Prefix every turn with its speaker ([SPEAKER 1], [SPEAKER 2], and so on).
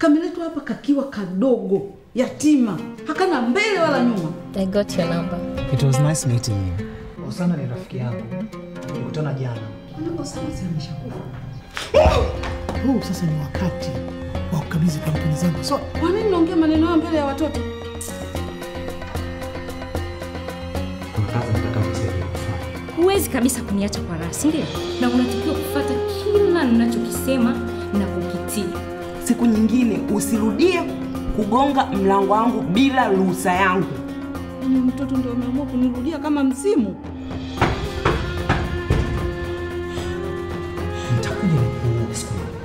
[SPEAKER 1] Kameletwa hapa kakiwa kadogo, yatima, hakana mbele wala nyuma.
[SPEAKER 2] I got your number.
[SPEAKER 3] It was nice meeting you.
[SPEAKER 4] Osana ni rafiki yangu, tulikutana jana.
[SPEAKER 5] Huu sasa ni wakati wa kukabidhi kampuni zangu so
[SPEAKER 1] Kwa nini naongea maneno hayo mbele ya watoto?
[SPEAKER 2] Huwezi kabisa kuniacha kwa rasi, si ndio? Na unatakiwa kufata kila ninachokisema na kukitii
[SPEAKER 6] siku nyingine usirudie kugonga mlango wangu bila ruhusa yangu.
[SPEAKER 1] Ni mtoto ndio ameamua kunirudia kama msimu? Nitakuja nikuone siku moja.